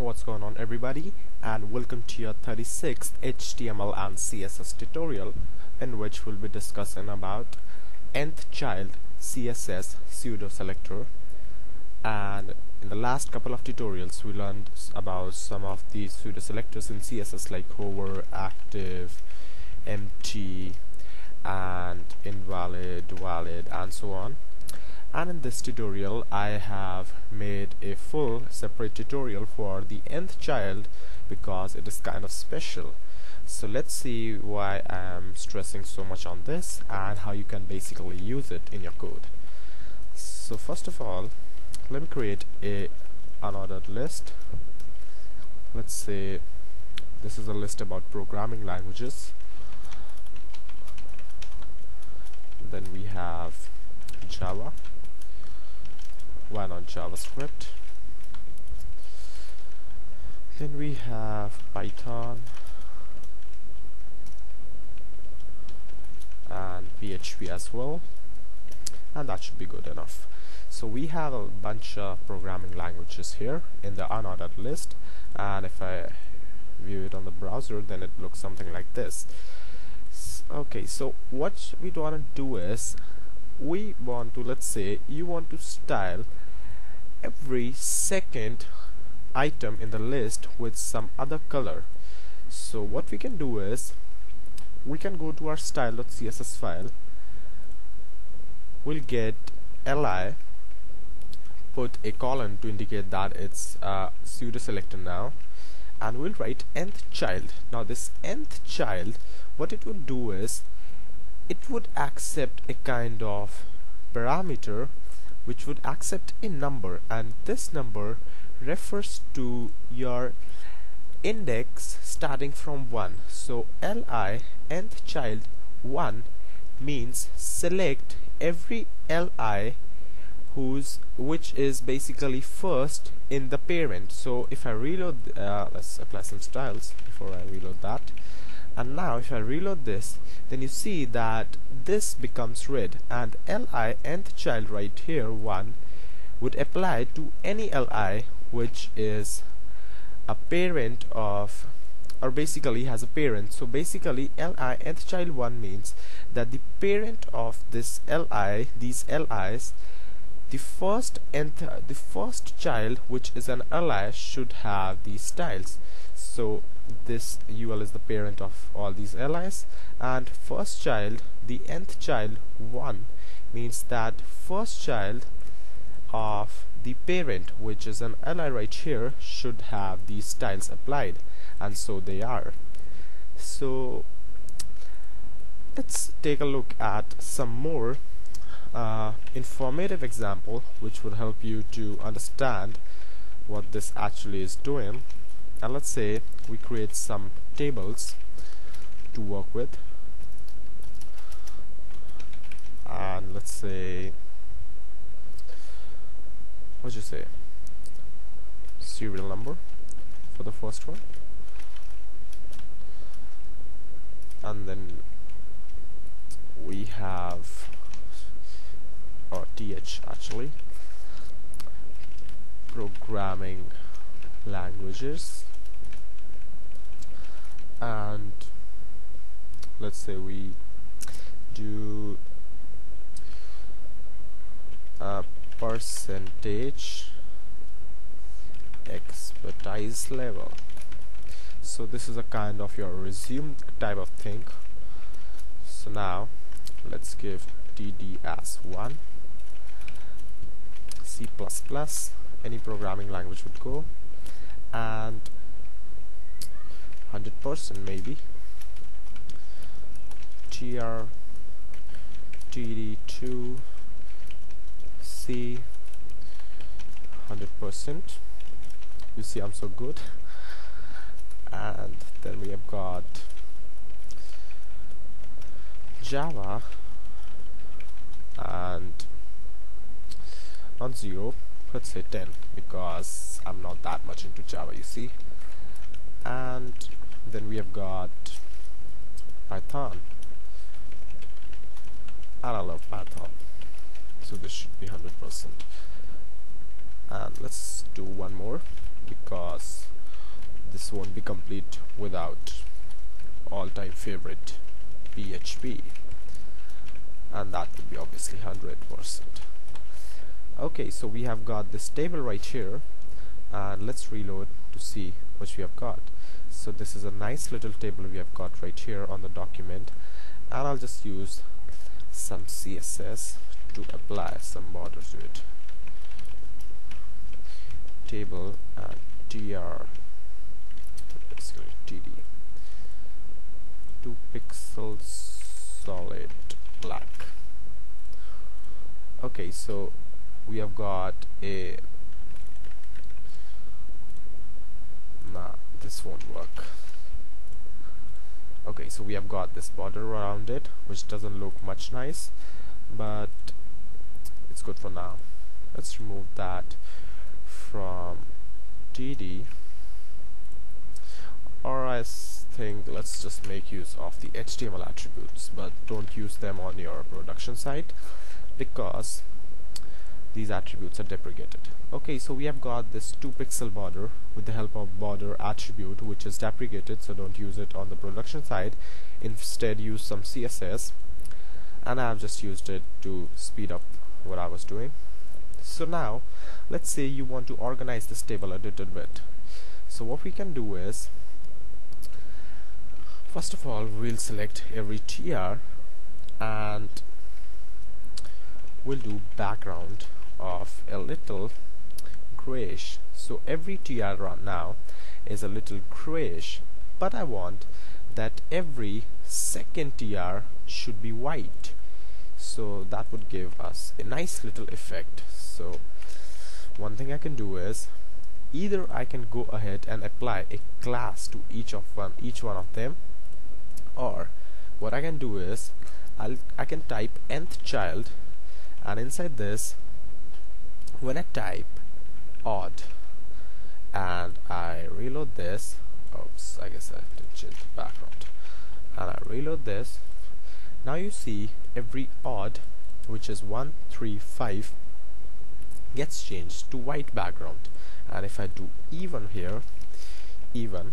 What's going on everybody and welcome to your 36th HTML and CSS tutorial in which we'll be discussing about nth child CSS pseudo selector and in the last couple of tutorials we learned about some of the pseudo selectors in CSS like hover, active, empty and invalid, valid and so on and in this tutorial I have made a full separate tutorial for the nth child because it is kind of special. So let's see why I am stressing so much on this and how you can basically use it in your code. So first of all let me create a unordered list. Let's say this is a list about programming languages. Then we have Java one on JavaScript? Then we have Python and PHP as well and that should be good enough. So we have a bunch of programming languages here in the unordered list and if I view it on the browser then it looks something like this. S okay so what we want to do is we want to let's say you want to style every second item in the list with some other color. So what we can do is we can go to our style.css file. We'll get li put a colon to indicate that it's uh, pseudo selector now and we'll write nth child. Now this nth child what it would do is it would accept a kind of parameter which would accept a number and this number refers to your index starting from 1 so li nth child 1 means select every li whose which is basically first in the parent. So if I reload uh, let's apply some styles before I reload that and now if I reload this then you see that this becomes red. And li nth child right here 1 would apply to any li which is a parent of or basically has a parent. So basically li nth child 1 means that the parent of this li these li's the first nth the first child which is an li, should have these styles. So this ul is the parent of all these li's, and first child the nth child 1 means that first child of the parent which is an li right here should have these styles applied. And so they are. So let's take a look at some more uh, informative example which will help you to understand what this actually is doing. And let's say we create some tables to work with. And let's say what you say? Serial number for the first one. And then we have or th actually. Programming languages. And let's say we do a percentage expertise level. So this is a kind of your resume type of thing. So now let's give dd as 1 C++ any programming language would go. And 100% maybe. Tr td2 c 100% you see I'm so good. And then we have got Java and not 0 let's say 10 because I'm not that much into Java you see. And then we have got Python. And I love Python so this should be 100% and let's do one more because this won't be complete without all-time favorite PHP and that would be obviously 100% okay so we have got this table right here. And let's reload to see what we have got. So this is a nice little table we have got right here on the document. And I'll just use some CSS to apply some border to it. Table uh, tr basically td 2 pixels solid black. Okay so we have got a nah this won't work. Okay so we have got this border around it which doesn't look much nice but it's good for now. Let's remove that from td or I think let's just make use of the HTML attributes but don't use them on your production site because these attributes are deprecated. Okay so we have got this 2 pixel border with the help of border attribute which is deprecated so don't use it on the production side. Instead use some CSS and I have just used it to speed up what I was doing. So now let's say you want to organize this table a little bit. So what we can do is first of all we'll select every tr and we'll do background of a little grayish so every tr now is a little grayish but I want that every second tr should be white. So that would give us a nice little effect. So one thing I can do is either I can go ahead and apply a class to each of one each one of them or what I can do is I'll I can type nth child and inside this when I type odd and I reload this oops I guess I have to change the background. And I reload this now you see every odd which is 1 3 5 gets changed to white background. And if I do even here even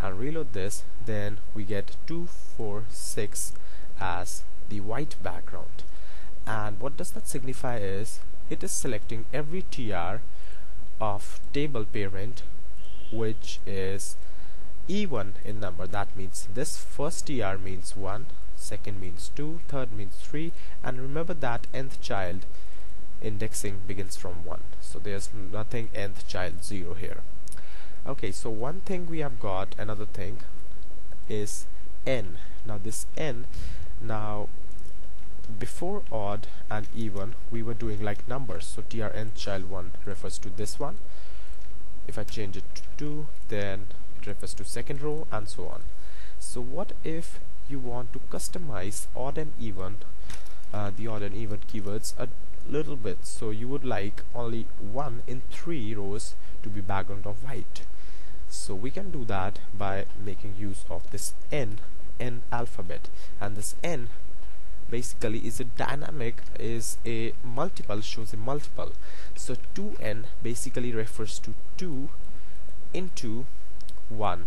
and reload this then we get 246 as the white background. And what does that signify is it is selecting every tr of table parent which is even in number. That means this first tr means 1 second means 2 third means 3 and remember that nth child indexing begins from 1 so there's nothing nth child 0 here. Okay so one thing we have got another thing is n. Now this n now before odd and even we were doing like numbers. So trn child 1 refers to this one. If I change it to 2 then it refers to second row and so on. So what if you want to customize odd and even uh, the odd and even keywords a little bit? So you would like only one in three rows to be background of white. So we can do that by making use of this n n alphabet. And this n basically is a dynamic is a multiple shows a multiple. So 2n basically refers to 2 into 1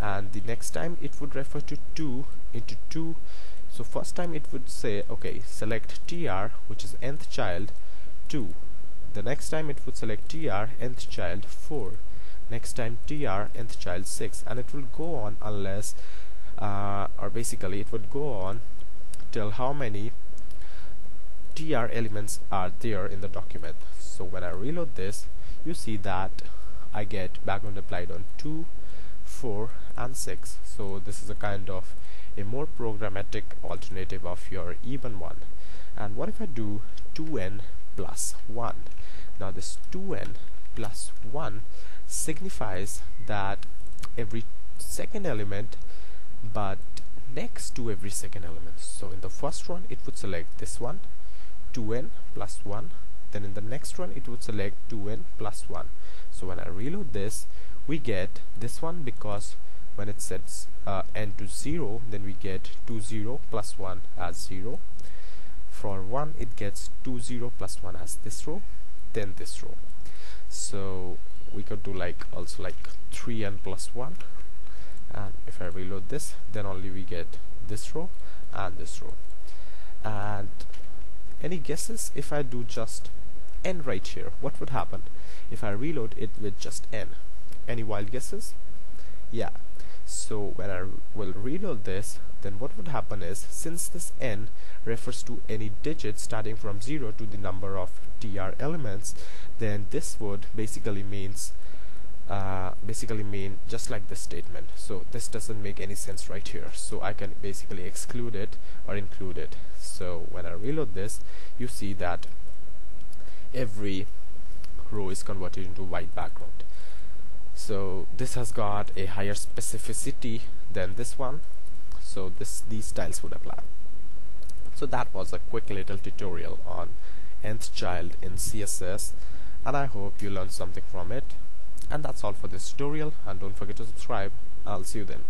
and the next time it would refer to 2 into 2 so first time it would say okay select tr which is nth child 2 the next time it would select tr nth child 4 next time tr nth child 6 and it will go on unless uh, or basically it would go on till how many tr elements are there in the document. So when I reload this you see that I get background applied on 2 4 and 6 so this is a kind of a more programmatic alternative of your even one. And what if I do 2n plus 1 now this 2n plus 1 signifies that every second element but next to every second element. So in the first one it would select this one 2n plus 1 then in the next one it would select 2n plus 1 so when I reload this we get this one because when it sets uh, n to 0 then we get 2 0 plus 1 as 0 for 1 it gets 2 0 plus 1 as this row then this row. So we could do like also like 3n plus 1 and if I reload this then only we get this row and this row. And any guesses? If I do just n right here what would happen? If I reload it with just n. Any wild guesses? Yeah. So when I will reload this then what would happen is since this n refers to any digit starting from 0 to the number of tr elements then this would basically means uh, basically mean just like this statement. So this doesn't make any sense right here. So I can basically exclude it or include it. So when I reload this you see that every row is converted into white background. So this has got a higher specificity than this one. So this these styles would apply. So that was a quick little tutorial on nth child in CSS and I hope you learned something from it and that's all for this tutorial. And don't forget to subscribe. I'll see you then